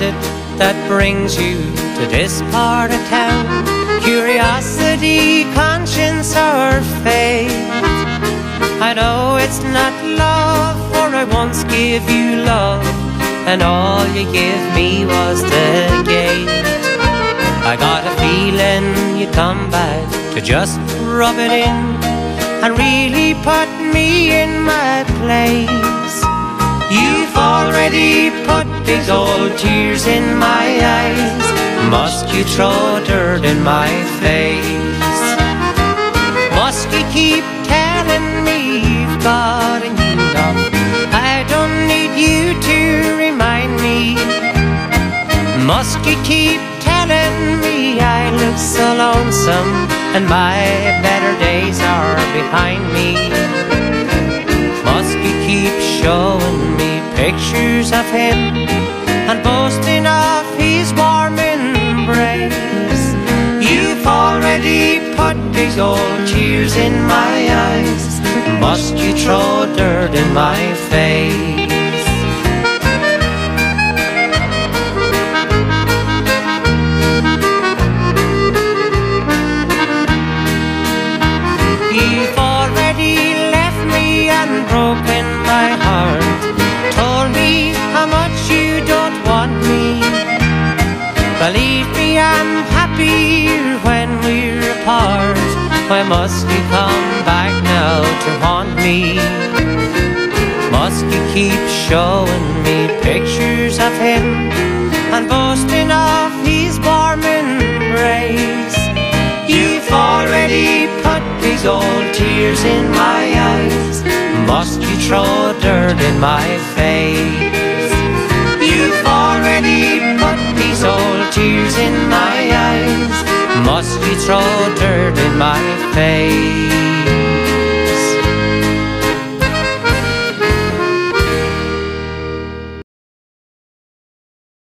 that brings you to this part of town? Curiosity, conscience, or faith? I know it's not love, for I once gave you love, and all you gave me was the gate. I got a feeling you'd come back to just rub it in and really put me in my place. Already put big old tears in my eyes. Must you throw dirt in my face? Must you keep telling me you've got a new love? I don't need you to remind me. Must you keep telling me I look so lonesome and my better days are behind me? Of him and boasting of his warm embrace? You've already put these old tears in my eyes. Must you throw dirt in my face? Believe me, I'm happier when we're apart. Why must you come back now to haunt me? Must you keep showing me pictures of him and boasting of his warm embrace? You've already put these old tears in my eyes. Must you throw dirt in my face? Tears in my eyes. Must you throw dirt in my face?